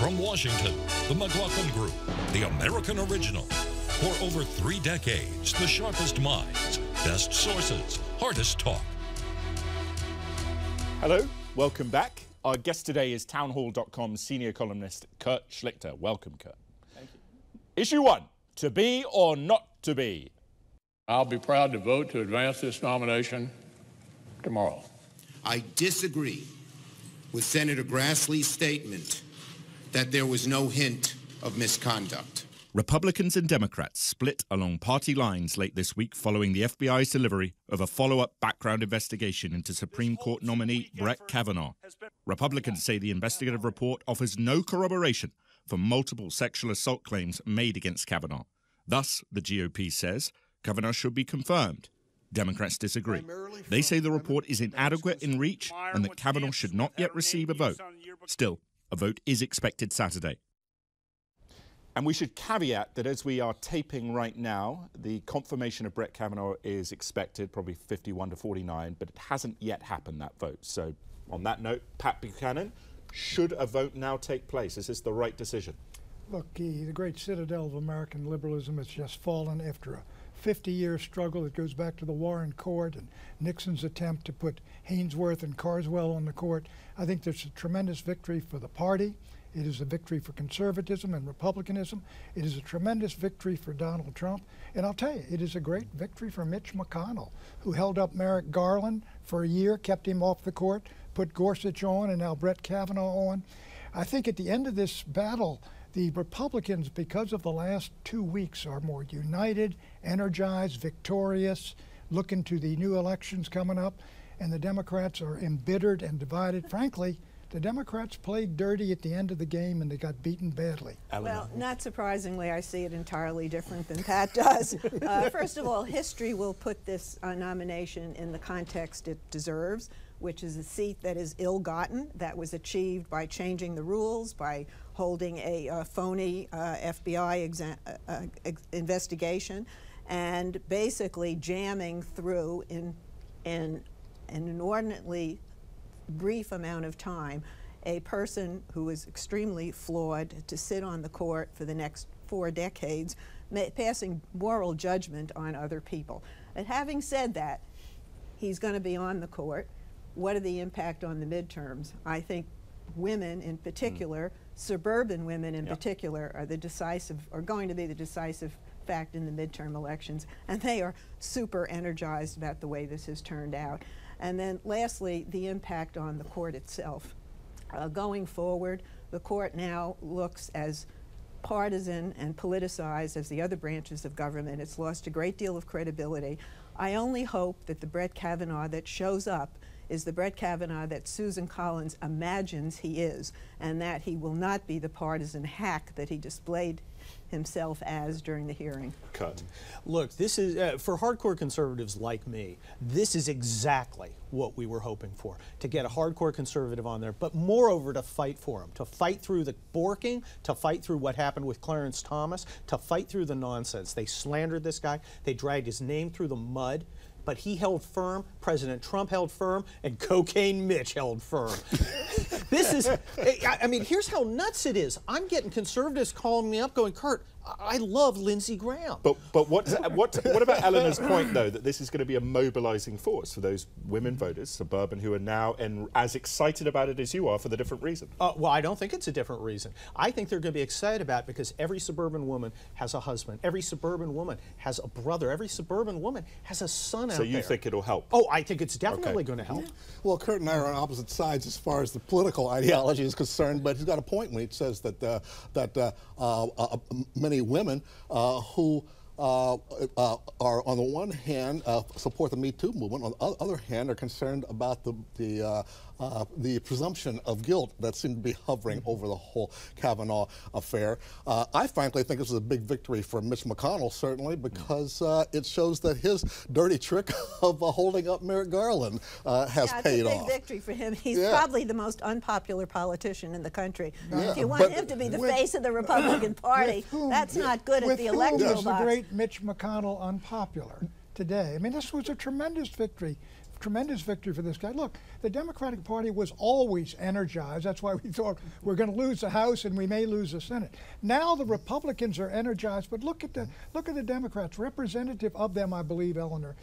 From Washington, the McLaughlin Group, the American original. For over three decades, the sharpest minds, best sources, hardest talk. Hello, welcome back. Our guest today is townhall.com senior columnist Kurt Schlichter. Welcome, Kurt. Thank you. Issue one to be or not to be? I'll be proud to vote to advance this nomination tomorrow. I disagree with Senator Grassley's statement that there was no hint of misconduct. Republicans and Democrats split along party lines late this week following the FBI's delivery of a follow up background investigation into Supreme Court nominee Brett Kavanaugh. Republicans say the investigative report offers no corroboration for multiple sexual assault claims made against Kavanaugh. Thus, the GOP says Kavanaugh should be confirmed. Democrats disagree. They say the report is inadequate in reach and that Kavanaugh should not yet receive a vote. Still, a vote is expected Saturday. And we should caveat that as we are taping right now, the confirmation of Brett Kavanaugh is expected, probably 51 to 49, but it hasn't yet happened, that vote. So, on that note, Pat Buchanan, should a vote now take place? Is this the right decision? Look, the, the great citadel of American liberalism has just fallen after a 50 year struggle that goes back to the Warren Court and Nixon's attempt to put Haynsworth and Carswell on the court. I think there's a tremendous victory for the party. It is a victory for conservatism and republicanism. It is a tremendous victory for Donald Trump. And I'll tell you, it is a great victory for Mitch McConnell, who held up Merrick Garland for a year, kept him off the court, put Gorsuch on, and now Brett Kavanaugh on. I think at the end of this battle, the Republicans, because of the last two weeks, are more united, energized, victorious, looking to the new elections coming up, and the Democrats are embittered and divided. Frankly, the Democrats played dirty at the end of the game and they got beaten badly. Well, not surprisingly, I see it entirely different than Pat does. uh, first of all, history will put this uh, nomination in the context it deserves, which is a seat that is ill gotten, that was achieved by changing the rules, by holding a uh, phony uh, FBI uh, uh, investigation, and basically jamming through in, in an inordinately brief amount of time a person who is extremely flawed to sit on the court for the next four decades, passing moral judgment on other people. And having said that, he's going to be on the court. What are the impact on the midterms? I think women in particular, mm. suburban women in yep. particular, are the decisive, are going to be the decisive fact in the midterm elections, and they are super energized about the way this has turned out. And then lastly, the impact on the court itself. Uh, going forward, the court now looks as partisan and politicized as the other branches of government. It's lost a great deal of credibility. I only hope that the Brett Kavanaugh that shows up is the Brett Kavanaugh that Susan Collins imagines he is, and that he will not be the partisan hack that he displayed himself as during the hearing. Cut. Look, this is, uh, for hardcore conservatives like me, this is exactly what we were hoping for, to get a hardcore conservative on there, but moreover to fight for him, to fight through the borking, to fight through what happened with Clarence Thomas, to fight through the nonsense. They slandered this guy, they dragged his name through the mud but he held firm, President Trump held firm, and Cocaine Mitch held firm. this is, I mean, here's how nuts it is. I'm getting conservatives calling me up going, Kurt, I love Lindsey Graham. But but what what what about Eleanor's point though that this is going to be a mobilising force for those women voters, suburban, who are now and as excited about it as you are for the different reason? Uh, well, I don't think it's a different reason. I think they're going to be excited about it because every suburban woman has a husband, every suburban woman has a brother, every suburban woman has a son so out there. So you think it'll help? Oh, I think it's definitely okay. going to help. Well, Kurt and I are on opposite sides as far as the political ideology is concerned, but he's got a point when he says that uh, that uh, uh, uh many women uh, who uh, uh, are on the one hand uh, support the Me Too movement, on the other hand are concerned about the the uh, uh, the presumption of guilt that seemed to be hovering mm-hmm. over the whole Kavanaugh affair. Uh, I frankly think this is a big victory for Mitch McConnell, certainly, because it shows that his dirty trick of holding up Merrick Garland has yeah, paid off. It's a big victory for him. He's yeah. probably the most unpopular politician in the country. Yeah. If you want him to be the with, face of the Republican Party, whom, that's not good at the electoral box. great Mitch McConnell unpopular? Today. I mean, this was a tremendous victory tremendous victory for this guy. Look, the Democratic Party was always energized. That's why we thought we're going to lose the House and we may lose the Senate. Now the Republicans are energized, but look at the look at the Democrats. Representative of them, I believe, Eleanor,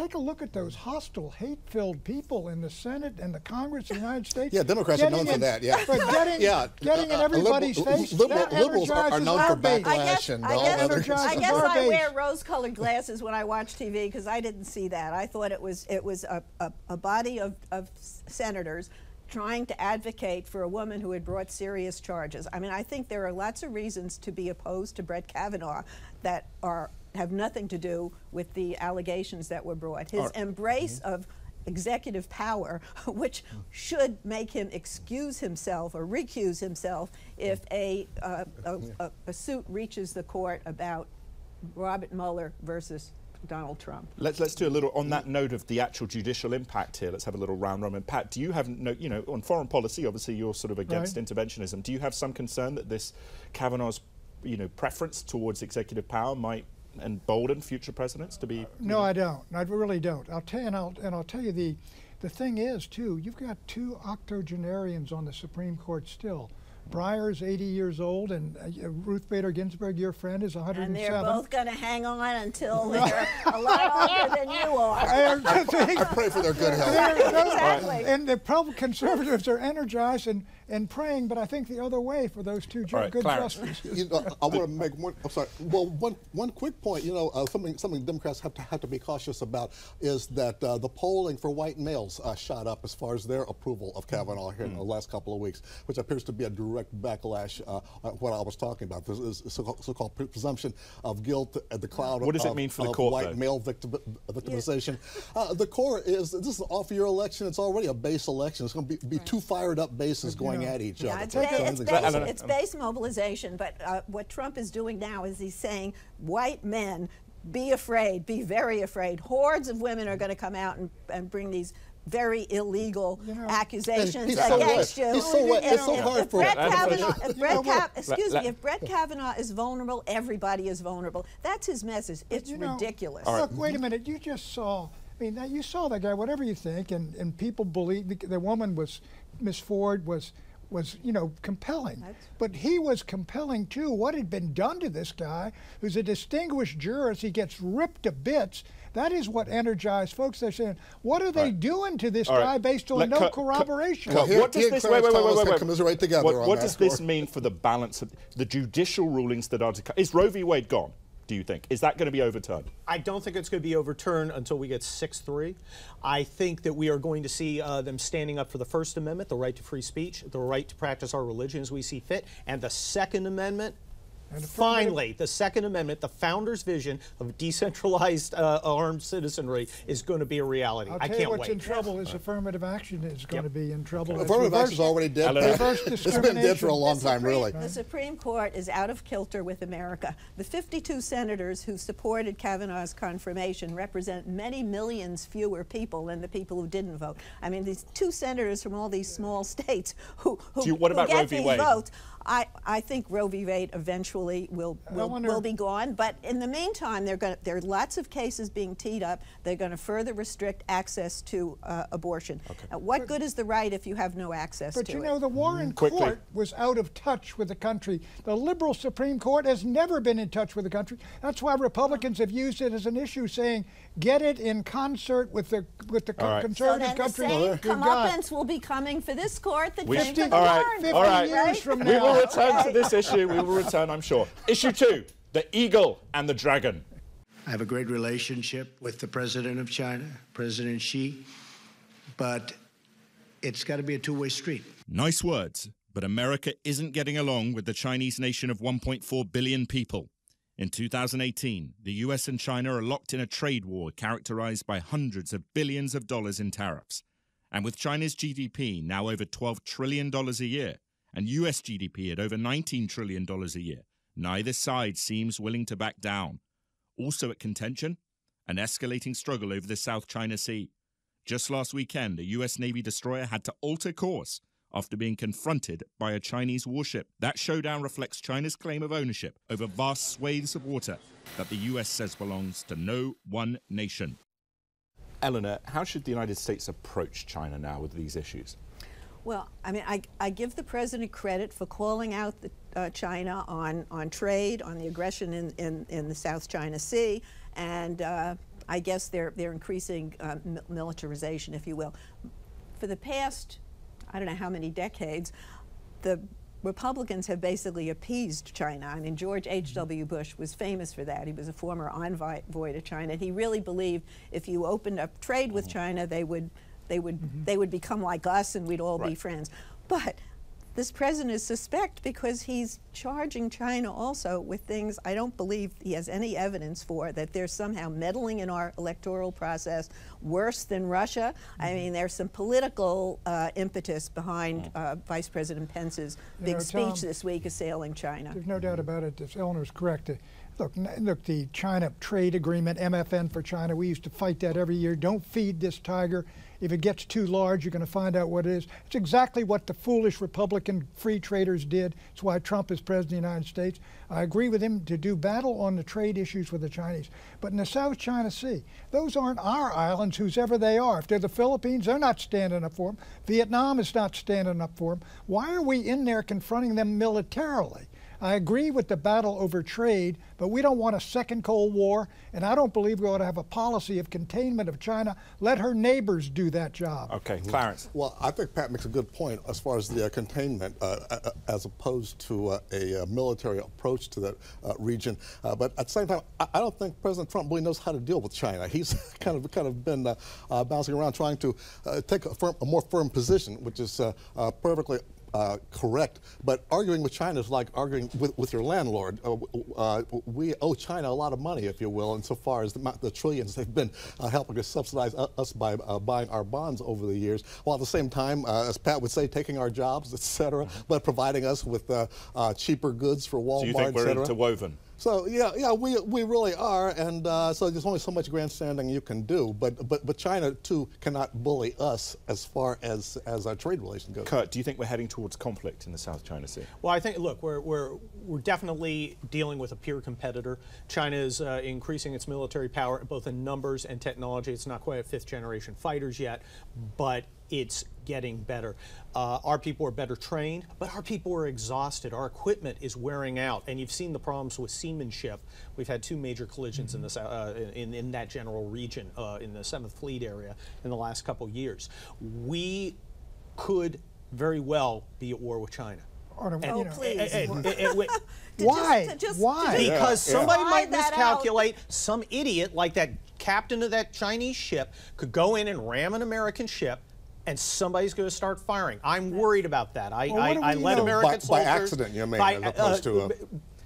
Take a look at those hostile, hate-filled people in the Senate and the Congress of the United States. Yeah, Democrats are known in, for that. Yeah, but getting, yeah, getting uh, in everybody's liberal, face. Liberal, liberals are, are, known for backlash I guess, and I all guess, other. I guess I wear rose-colored glasses when I watch TV because I didn't see that. I thought it was it was a, a, a body of, of senators trying to advocate for a woman who had brought serious charges. I mean, I think there are lots of reasons to be opposed to Brett Kavanaugh that are have nothing to do with the allegations that were brought. His embrace mm-hmm. of executive power, which should make him excuse himself or recuse himself if a, uh, a, a, a, suit reaches the court about Robert Mueller versus Donald Trump. Let's let's do a little on that note of the actual judicial impact here. Let's have a little round robin. Pat, do you have no, you know, on foreign policy? Obviously, you're sort of against right. interventionism. Do you have some concern that this Kavanaugh's, you know, preference towards executive power might embolden future presidents to be? Uh, no, know? I don't. I really don't. I'll tell you, and I'll, and I'll tell you the, the thing is too. You've got two octogenarians on the Supreme Court still. Breyer's 80 years old, and uh, Ruth Bader Ginsburg, your friend, is 107. And they're both going to hang on until they're a lot older than you are. I, I pray for their good health. exactly. And the conservatives are energized and, and praying, but I think the other way for those two right, good Clarence. justices. You know, I want to make one. I'm sorry. Well, one one quick point. You know, uh, something something Democrats have to have to be cautious about is that uh, the polling for white males uh, shot up as far as their approval of Kavanaugh here mm. in the last couple of weeks, which appears to be a direct direct backlash uh, what I was talking about. This is so-called presumption of guilt at the cloud what does of, it mean for the court, white though? male victim, victimization. Yeah. Uh, the court is this is an off-year election. It's already a base election. It's going to be, be right. two fired-up bases going at each yeah, other. It's, ba it's, base, it's base mobilization, but uh, what Trump is doing now is he's saying white men be afraid, be very afraid. Hordes of women are going to come out and, and bring these very illegal you know, accusations so against you. He's so what? It's so hard if for Brett Kavanaugh, if Brett Ka excuse me, if Brett Kavanaugh is vulnerable, everybody is vulnerable. That's his message. It's ridiculous. Know, look, wait a minute. You just saw. I mean, you saw that guy. Whatever you think, and and people believe the, the woman was Miss Ford was was, you know, compelling. That's but he was compelling too. What had been done to this guy, who's a distinguished jurist, he gets ripped to bits. That is what energized folks. They're saying, what are they right. doing to this All guy based on Let, no corroboration? Well, what does this? Wait, wait, wait, wait, wait. Commiserate together. What, what does this mean for the balance of the judicial rulings that are to come? Is Roe v. Wade gone? do you think? Is that going to be overturned? I don't think it's going to be overturned until we get 6 3. I think that we are going to see uh, them standing up for the First Amendment, the right to free speech, the right to practice our religion as we see fit, and the Second Amendment and finally, the Second Amendment, the founders' vision of decentralized uh, armed citizenry, is going to be a reality. I'll I can't what's wait. in trouble is affirmative action is going yep. to be in trouble. Affirmative action is already dead. it's been dead for a long the time, really. The Supreme Court is out of kilter with America. The 52 senators who supported Kavanaugh's confirmation represent many millions fewer people than the people who didn't vote. I mean, these two senators from all these small states who, who, you, what about who get these votes I, I think Roe v. Wade eventually will will, will be gone. But in the meantime, there are lots of cases being teed up. They're going to further restrict access to uh, abortion. Okay. Uh, what but, good is the right if you have no access to it? But you know, the Warren mm, Court was out of touch with the country. The liberal Supreme Court has never been in touch with the country. That's why Republicans have used it as an issue, saying get it in concert with the with the right. conservative so country. The same comeuppance will be coming for this court that came for the all right, Warren all right. Years from now. We will return to this issue. We will return, I'm sure. Issue two: the eagle and the dragon. I have a great relationship with the president of China, President Xi, but it's got to be a two-way street. Nice words, but America isn't getting along with the Chinese nation of 1.4 billion people. In 2018, the US and China are locked in a trade war characterized by hundreds of billions of dollars in tariffs. And with China's GDP now over $12 trillion a year and US GDP at over $19 trillion a year, neither side seems willing to back down. Also at contention, an escalating struggle over the South China Sea. Just last weekend, a US Navy destroyer had to alter course after being confronted by a Chinese warship. That showdown reflects China's claim of ownership over vast swathes of water that the US says belongs to no one nation. Eleanor, how should the United States approach China now with these issues? Well, I mean, I, I give the president credit for calling out the, uh, China on, on trade, on the aggression in, in, in the South China Sea, and uh, I guess they're, they're increasing uh, militarization, if you will. For the past, I don't know how many decades, the Republicans have basically appeased China. I mean, George H.W. Bush was famous for that. He was a former envoy to China. And he really believed if you opened up trade with China, they would they would mm -hmm. they would become like us and we'd all right. be friends. But this president is suspect because he's charging China also with things I don't believe he has any evidence for that they're somehow meddling in our electoral process worse than Russia. Mm -hmm. I mm-hmm. mean, there's some political uh, impetus behind mm. uh, Vice President Pence's you big know, speech Tom, this week assailing China. There's no doubt about it. This Eleanor's correct. Uh, look, look, the China trade agreement, MFN for China, we used to fight that every year. Don't feed this tiger. If it gets too large, you're going to find out what it is. It's exactly what the foolish Republican free traders did. It's why Trump is president of the United States. I agree with him to do battle on the trade issues with the Chinese. But in the South China Sea, those aren't our islands, whoever they are. If they're the Philippines, they're not standing up for them. Vietnam is not standing up for them. Why are we in there confronting them militarily? I agree with the battle over trade, but we don't want a second Cold War, and I don't believe we ought to have a policy of containment of China. Let her neighbors do that job. Okay, Clarence. Well, I think Pat makes a good point as far as the uh, containment uh, uh as opposed to uh, a uh, military approach to that uh, region. but at the same time, I, I, don't think President Trump really knows how to deal with China. He's kind of kind of been bouncing around trying to take a, firm, a, more firm position, which is perfectly uh, correct, but arguing with China is like arguing with, with your landlord. Uh, uh, we owe China a lot of money, if you will, insofar as the, the trillions they've been uh, helping us subsidize us by uh, buying our bonds over the years, while at the same time, uh, as Pat would say, taking our jobs, et cetera, but providing us with cheaper goods for Walmart, so you think we're interwoven? So yeah, yeah, we we really are, and uh, so there's only so much grandstanding you can do. But but but China too cannot bully us as far as as our trade relations go. Kurt, do you think we're heading towards conflict in the South China Sea? Well, I think look, we're we're we're definitely dealing with a peer competitor. China is uh, increasing its military power both in numbers and technology. It's not quite at fifth generation fighters yet, but it's getting better. Uh, our people are better trained, but our people are exhausted. Our equipment is wearing out, and you've seen the problems with seamanship. We've had two major collisions in, this, uh, in, in that general region, uh, in the 7th Fleet area, in the last couple years. We could very well be at war with China. Oh, you know, please. And, and, and, Why? Just, just, Why? Because yeah. somebody yeah. might miscalculate. Some idiot like that captain of that Chinese ship could go in and ram an American ship and somebody's going to start firing. I'm worried about that. I, well, I, I let American by, soldiers... By accident, you mean, by, as opposed uh, to... A,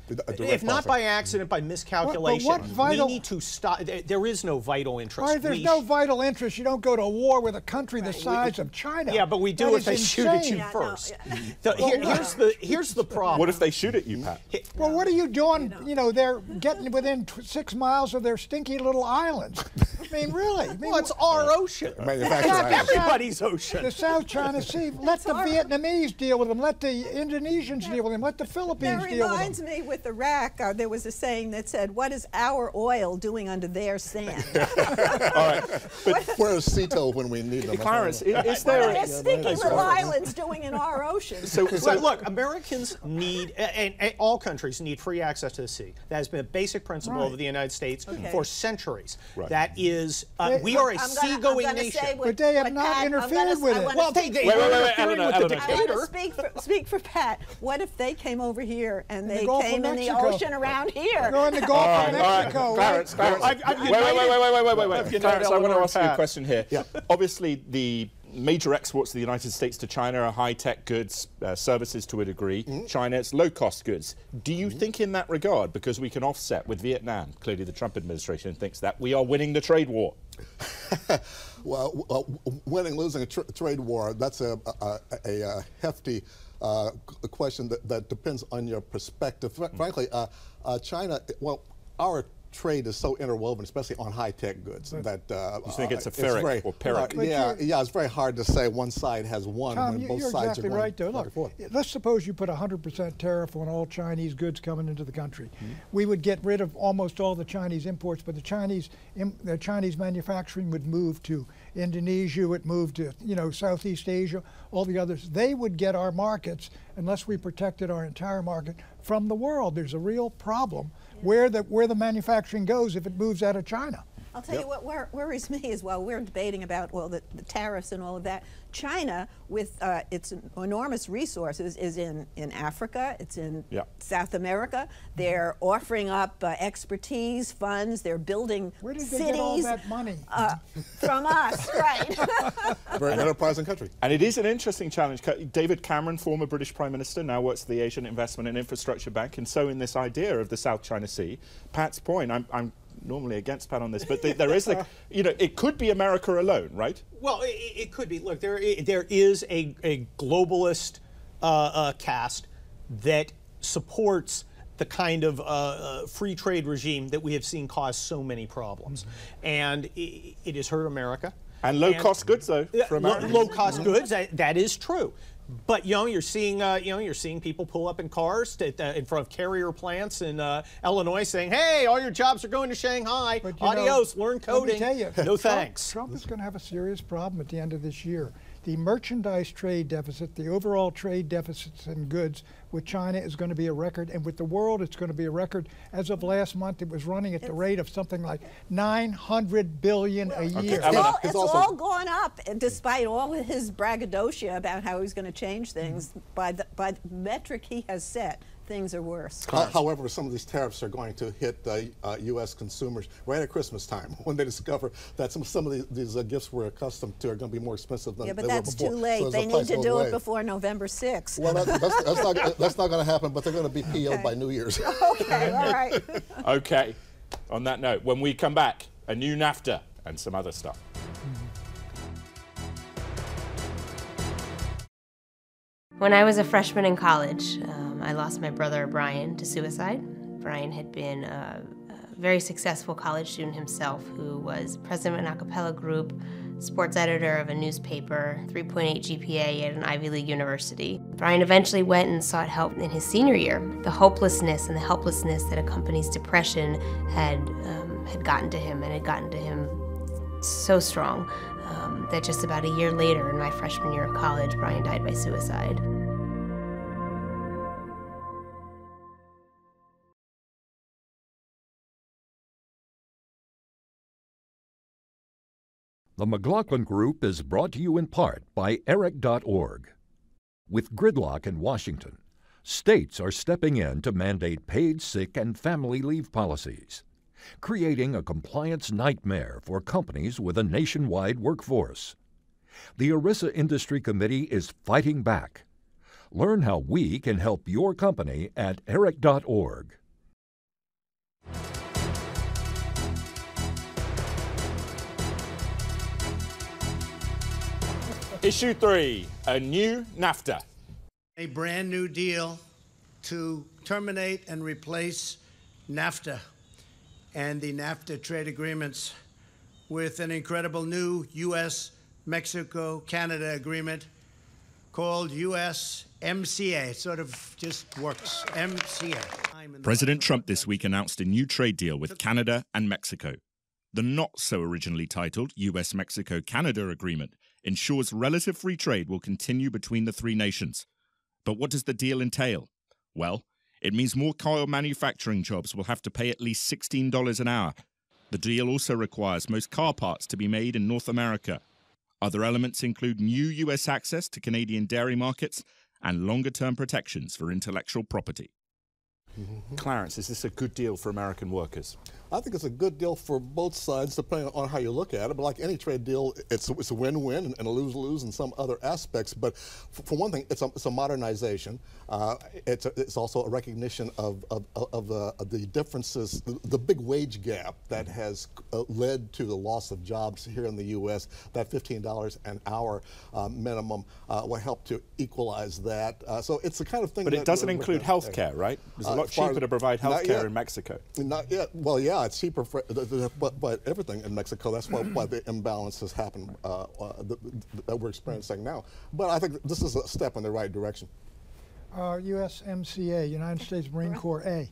if not by accident, by miscalculation, what, vital, we need to stop. There is no vital interest. Right, there's we no vital interest. You don't go to war with a country right. the size we, of China. Yeah, but we do that if they insane. shoot at you yeah, first. No, yeah. the, here, here's the here's the problem. What if they shoot at you, Pat? Well, what are you doing? You know, they're getting within six miles of their stinky little islands. I mean, really. I mean, well, it's our ocean. Everybody's ocean. The South China Sea. Let the Vietnamese deal with them. Let the Indonesians deal with them. Let the Philippines deal with them. That reminds me with Iraq, uh, there was a saying that said, what is our oil doing under their sand? All right. But where's SEATO when we need them? Clarence, is, is there... What are stinky little islands doing in our ocean? So, so look, Americans need, and, and, all countries need free access to the sea. That has been a basic principle right. of the United States okay. for centuries. Right. That is, uh, they, we are a seagoing nation. What, but they have not Pat, interfered with it. Well, they, they wait, wait, wait, Eleanor, with the dictator. Speak for, speak for Pat. What if they came over here and they came in the ocean around here. Go in the Gulf of Mexico. Clarence, Clarence. Wait, wait, wait, wait, wait, wait, wait. Clarence, I want to ask you a question here. Obviously, the major exports of the United States to China are high-tech goods, uh, services to a degree. Mm. China, it's low-cost goods. Do you mm. think in that regard, because we can offset with Vietnam, clearly the Trump administration thinks that, we are winning the trade war? well, uh, winning, losing a tra trade war, that's a, a, a, a hefty uh, question that, that, depends on your perspective. Mm. Frankly, uh, uh, China, well, our trade is so interwoven, especially on high-tech goods, that uh, you think it's a ferric very, or pyrrhic. Uh, yeah, yeah, it's very hard to say one side has won Tom, when you, both you're sides exactly are going right, though. Look, forth. let's suppose you put a 100% tariff on all Chinese goods coming into the country. Mm-hmm. We would get rid of almost all the Chinese imports, but the Chinese, im- the Chinese manufacturing would move to Indonesia, would move to you know Southeast Asia, all the others. They would get our markets unless we protected our entire market from the world. There's a real problem where the where the manufacturing goes if it moves out of China. I'll tell you what wor- worries me is while we're debating about well the, the tariffs and all of that, China with uh, its enormous resources is in in Africa, it's in Yeah. South America. They're offering up uh, expertise, funds. They're building Where did they get all that money? uh, from us, right? Very enterprising country. And it is an interesting challenge. David Cameron, former British Prime Minister, now works at the Asian Investment and Infrastructure Bank. And so, in this idea of the South China Sea, Pat's point, I'm, I'm normally against Pat on this, but th- there is like, you know, it could be America alone, right? Well, it, it could be. Look, there there is a, a globalist uh, uh, cast that supports the kind of uh, uh, free trade regime that we have seen cause so many problems, and i it has hurt America. And low cost goods, though, Yeah, for low, Americans. low cost goods. That, that is true. But you know, you're seeing uh, you know you're seeing people pull up in cars to, uh, in front of carrier plants in uh, Illinois, saying, "Hey, all your jobs are going to Shanghai. But, you know, Adios, learn Let coding." me tell you, no Trump, thanks. Trump is going to have a serious problem at the end of this year. The merchandise trade deficit, the overall trade deficits in goods with China is going to be a record, and with the world, it's going to be a record. As of last month, it was running at the rate of something like 900 billion a year. It's, all, it's all gone up, and despite all of his braggadocio about how he's going to change things. By the by the metric he has set, things are worse. Ho- However, some of these tariffs are going to hit uh, uh, U.S. consumers right at Christmas time when they discover that some, some of these, these uh, gifts we're accustomed to are going to be more expensive than Yeah, but they that's were before. too late. So they there's a need to do the it before November 6th. Well, that, that's, that's not, that's not going to happen, but they're going to be PO'd by New Year's. okay, all right. Okay. On that note, when we come back, a new NAFTA and some other stuff. When I was a freshman in college, um, I lost my brother Brian to suicide. Brian had been a, a very successful college student himself who was president of an a cappella group, sports editor of a newspaper, 3.8 GPA at an Ivy League university. Brian eventually went and sought help in his senior year. The hopelessness and the helplessness that accompanies depression had, um, had gotten to him and had gotten to him so strong that just about a year later, in my freshman year of college, Brian died by suicide. The McLaughlin Group is brought to you in part by Eric.org. With gridlock in Washington, states are stepping in to mandate paid sick and family leave policies, creating a compliance nightmare for companies with a nationwide workforce. The ERISA Industry Committee is fighting back. Learn how we can help your company at Eric.org. Issue three, a new NAFTA. A brand new deal to terminate and replace NAFTA and the NAFTA trade agreements with an incredible new U.S. Mexico Canada agreement called USMCA. It sort of just works. MCA. President Trump this week announced a new trade deal with Canada and Mexico. The not so originally titled US Mexico Canada Agreement ensures relative free trade will continue between the three nations. But what does the deal entail? Well, it means more car manufacturing jobs will have to pay at least $16 an hour. The deal also requires most car parts to be made in North America. Other elements include new US access to Canadian dairy markets and longer term protections for intellectual property. Clarence, is this a good deal for American workers? I think it's a good deal for both sides, depending on how you look at it. But like any trade deal, it's a, it's a win-win and a lose-lose in some other aspects. But for, one thing, it's a, it's a modernization. Uh, it's, a, it's also a recognition of, of, of, the, of the differences, the, the, big wage gap that has uh, led to the loss of jobs here in the U.S. That $15 an hour uh, minimum uh, will help to equalize that. Uh, so it's the kind of thing. But it doesn't include health care, right? Uh, not cheaper to provide health care in Mexico? Not yet. Well, yeah, it's cheaper, for, but, but everything in Mexico. That's why, why the imbalance has happened uh, uh, that we're experiencing now. But I think this is a step in the right direction. Uh, USMCA, United States Marine Corps A.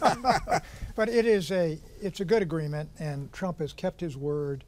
but it is a it's a good agreement, and Trump has kept his word.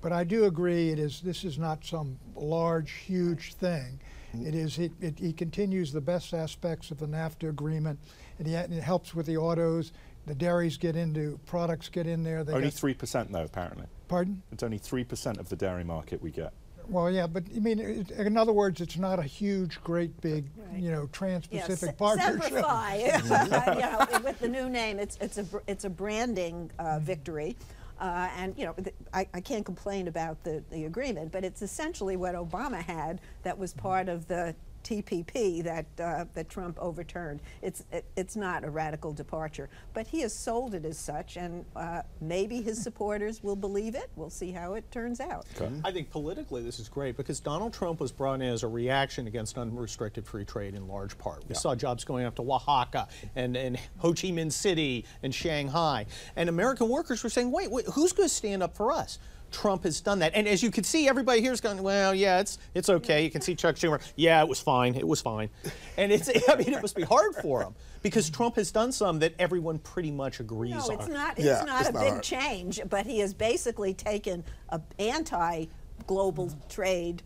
But I do agree, it is this is not some large, huge thing. Mm-hmm. It is it, it, he continues the best aspects of the NAFTA agreement, and he, it helps with the autos. The dairies get into products get in there. They only three percent though, apparently. Pardon? It's only three percent of the dairy market we get. Well, yeah, but I mean, it, in other words, it's not a huge, great, big, right. you know, trans-Pacific yeah, partnership. Semper Fi, you know, with the new name, it's it's a it's a branding uh, victory. Uh, and you know, I, I, can't complain about the, the agreement, but it's essentially what Obama had that was part of the TPP that uh, that Trump overturned. It's it, it's not a radical departure, but he has sold it as such, and uh, maybe his supporters will believe it. We'll see how it turns out. Okay. I think politically this is great because Donald Trump was brought in as a reaction against unrestricted free trade in large part. We yeah. saw jobs going up to Oaxaca and, and Ho Chi Minh City and Shanghai, and American workers were saying, "Wait, wait who's going to stand up for us?" Trump has done that. And as you can see, everybody here is going, well, yeah, it's it's okay. You can see Chuck Schumer, yeah, it was fine. It was fine. And it's, I mean, it must be hard for him because Trump has done some that everyone pretty much agrees no, on. it's not, it's yeah, not it's a not big hard. change, but he has basically taken an anti-global trade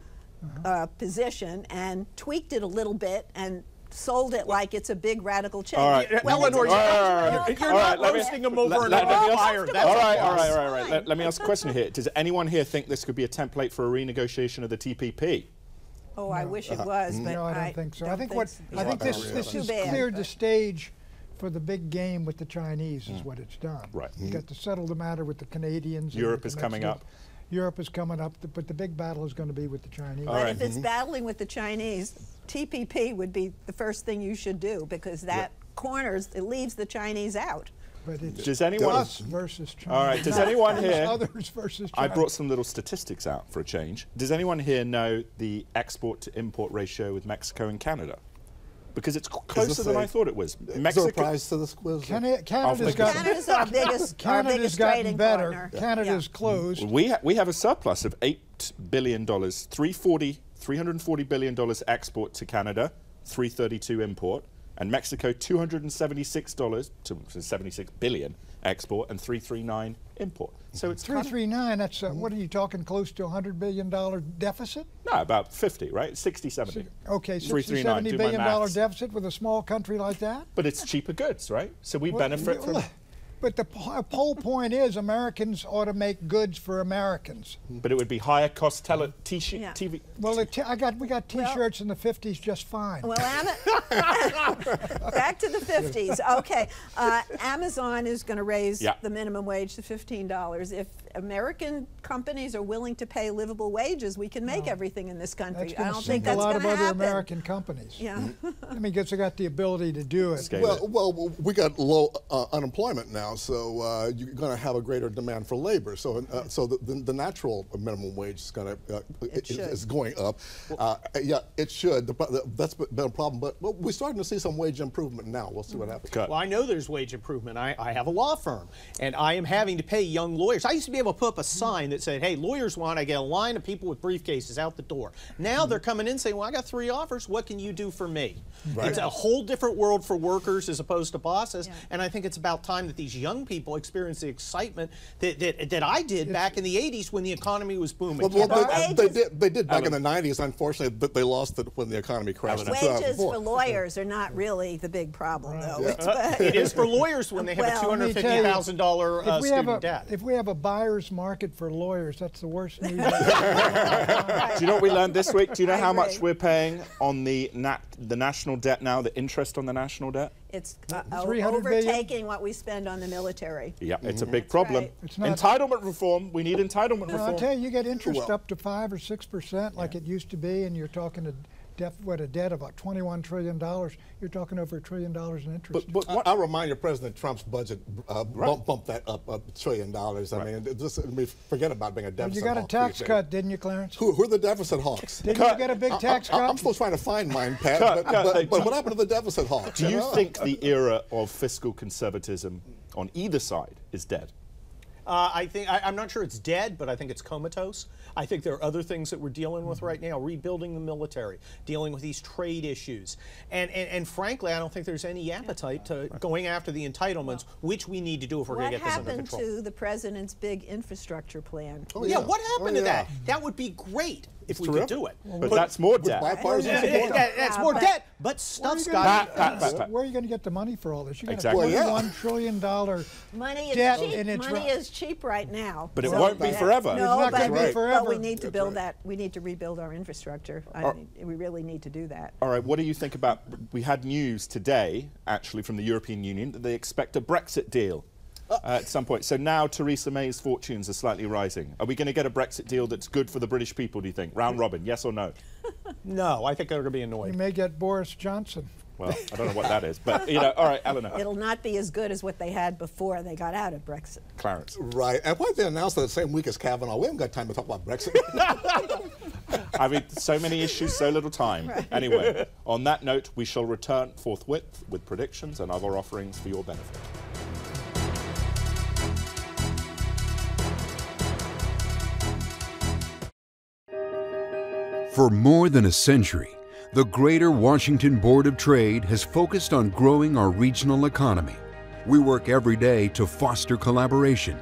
uh, position and tweaked it a little bit and sold it like it's a big radical change. All right. Well, Eleanor, you're, right, you're not roasting him over let, an fire. That's all right, all right, all right, all right. Let, let me ask a question here. Does anyone here think this could be a template for a renegotiation of the TPP? Oh, no. I wish it was, but no, I don't I think so. I think what I think this this has cleared the stage for the big game with the Chinese is mm. what it's done. Right. You mm. got to settle the matter with the Canadians. Europe is coming up. Europe is coming up, but the big battle is going to be with the Chinese. But right. if it's mm -hmm. battling with the Chinese, TPP would be the first thing you should do because that yep. corners, it leaves the Chinese out. But it's does anyone us versus China. All right. Does anyone here? Others versus China. I brought some little statistics out for a change. Does anyone here know the export to import ratio with Mexico and Canada? Because it's closer than I thought it was. Mexico. Surprise to the quiz. Canada, Canada's, got, Canada's our biggest, Canada's our biggest gotten better. Partner. Canada's yeah. closed. We ha we have a surplus of eight billion dollars, 340, 340 billion dollars export to Canada, 332 import, and Mexico 276 dollars to 76 billion export and 339 import. So it's 339, that's, uh, what are you talking, close to a $100 billion deficit? No, about 50, right? 60, 70. Okay, 60, 70 billion dollar deficit with a small country like that? But it's cheaper goods, right? So we well, benefit from... But the whole point is Americans ought to make goods for Americans. But it would be higher cost tele t-shirt, yeah. TV. Well, I got we got T-shirts well, in the 50s just fine. Well, back to the 50s. Okay, uh, Amazon is going to raise yeah. the minimum wage to $15. If American companies are willing to pay livable wages, we can make no. everything in this country. I don't think that's going to happen. A lot of other American companies. Yeah. I mean, because they got the ability to do it. Well, well, we got low uh, unemployment now, so uh, you're going to have a greater demand for labor. So, uh, so the, the, the, natural minimum wage is going to uh, is, is, going up. Uh, yeah, it should. The, that's been a problem, but well, we're starting to see some wage improvement now. We'll see what happens. Well, I know there's wage improvement. I, I have a law firm, and I am having to pay young lawyers. I used to be able to put up a sign that said, "Hey, lawyers want." I get a line of people with briefcases out the door. Now they're mm-hmm. coming in saying, "Well, I got three offers. What can you do for me?" Right. It's a whole different world for workers as opposed to bosses, yeah. and I think it's about time that these young people experience the excitement that that, that I did it's, back in the '80s when the economy was booming. Well, well they, they, did. They did back in the '90s. Unfortunately, but they lost it when the economy crashed. Wages uh, for lawyers are not really the big problem, right. though. Yeah. it is for lawyers when they have well, a two hundred fifty thousand dollar uh, student a, debt. If we have a buyer's market for lawyers, that's the worst news. Do you know what we learned this week? Do you know how much we're paying on the nat the national debt now? The interest on the national debt? It's uh, overtaking billion? what we spend on the military. Yeah, it's a big problem. Right. Entitlement reform. We need entitlement well, reform. I'll tell you, you get interest well. up to five or six percent, like yeah. it used to be, and you're talking to def, what a debt of about 21 trillion dollars. You're talking over a trillion dollars in interest. But, but I, will remind you, President Trump's budget uh, right. bump, bump, that up a trillion dollars. I right. mean, just I mean, forget about being a deficit. Well, you got a tax cut, didn't you, Clarence? Who, who, are the deficit hawks? Didn't cut. you get a big tax I, cut? I'm still trying to find mine, Pat. cut, but, cut, but, but, what happened to the deficit hawks? Do you, know? think the era of fiscal conservatism on either side is dead? Uh, I think I, am not sure it's dead, but I think it's comatose. I think there are other things that we're dealing with right now: rebuilding the military, dealing with these trade issues, and and, and frankly, I don't think there's any appetite to going after the entitlements, which we need to do if we're going to get this under control. What happened to the president's big infrastructure plan? Oh, yeah. yeah. what happened oh, to that? That would be great if we terrific. could do it. Well, but, but, that's more debt. Bipartisan support. that's more debt, but stuff's got. Pat, Pat, Pat, where are you going to get the money for all this? You got exactly. a twenty-one trillion dollar money is debt, cheap. and it's money is cheap right now. But it so won't be forever. No, it's not but, be forever. but we need to build that. We need to rebuild our infrastructure. I mean, we really need to do that. All right. What do you think about? We had news today, actually, from the European Union that they expect a Brexit deal uh, at some point. So now Theresa May's fortunes are slightly rising. Are we going to get a Brexit deal that's good for the British people, do you think? Round robin, yes or no? no, I think they're going to be annoyed. You may get Boris Johnson. Well, I don't know what that is, but you know, all right, Eleanor. It'll not be as good as what they had before they got out of Brexit. Clarence. Right, and why did they announce that the same week as Kavanaugh? We haven't got time to talk about Brexit. I mean, so many issues, so little time. Right. Anyway, on that note, we shall return forthwith with predictions and other offerings for your benefit. For more than a century, the Greater Washington Board of Trade has focused on growing our regional economy. We work every day to foster collaboration,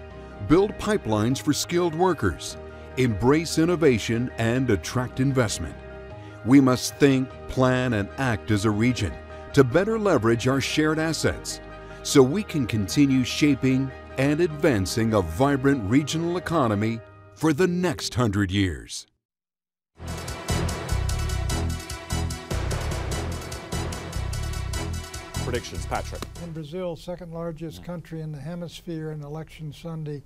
build pipelines for skilled workers, embrace innovation, and attract investment. We must think, plan, and act as a region to better leverage our shared assets so we can continue shaping and advancing a vibrant regional economy for the next hundred years. Predictions, Patrick. In Brazil, second largest country in the hemisphere in election Sunday,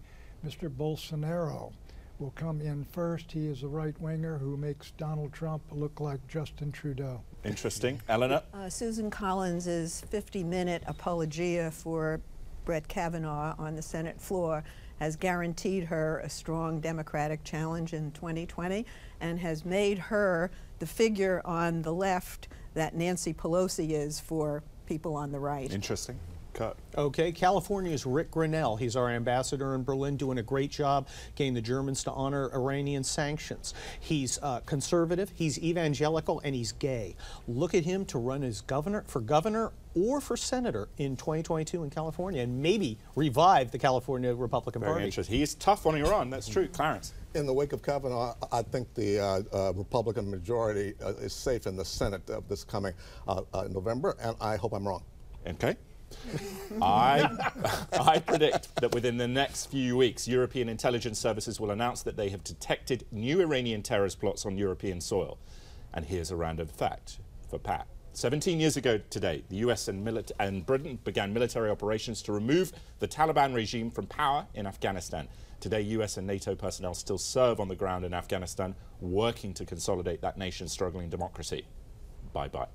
Mr. Bolsonaro will come in first. He is a right winger who makes Donald Trump look like Justin Trudeau. Interesting. Eleanor? Uh, Susan Collins' 50 minute apologia for Brett Kavanaugh on the Senate floor has guaranteed her a strong Democratic challenge in 2020 and has made her the figure on the left that Nancy Pelosi is for people on the right. Interesting. Cut. Okay, California's Rick Grenell. He's our ambassador in Berlin, doing a great job getting the Germans to honor Iranian sanctions. He's uh, conservative, he's evangelical, and he's gay. Look at him to run as governor for governor or for senator in 2022 in California, and maybe revive the California Republican Very Party. Interesting. He's tough on Iran. That's true, Clarence. In the wake of Kavanaugh, I think the uh, uh, Republican majority uh, is safe in the Senate of this coming uh, uh, November, and I hope I'm wrong. Okay. I, I predict that within the next few weeks, European intelligence services will announce that they have detected new Iranian terrorist plots on European soil. And here's a random fact for Pat. 17 years ago today, the US and, and, Britain began military operations to remove the Taliban regime from power in Afghanistan. Today, US and NATO personnel still serve on the ground in Afghanistan, working to consolidate that nation's struggling democracy. Bye bye.